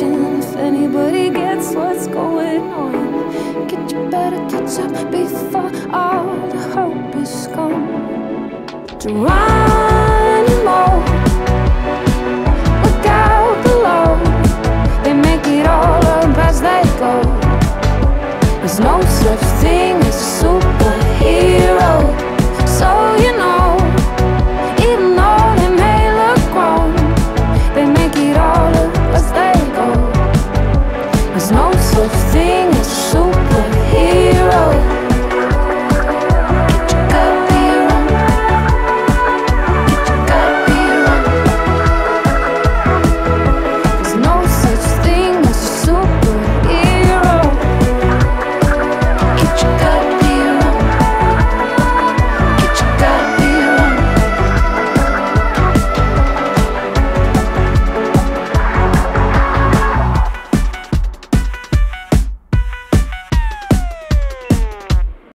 question if anybody gets what's going on. Get your better catch up before all the hope is gone. Geronimo, look out below. They make it all up as they go. There's no such thing as